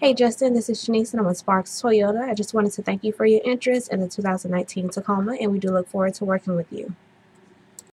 Hey Justin, this is Shanice and I'm with Sparks Toyota. I just wanted to thank you for your interest in the 2019 Tacoma and we do look forward to working with you.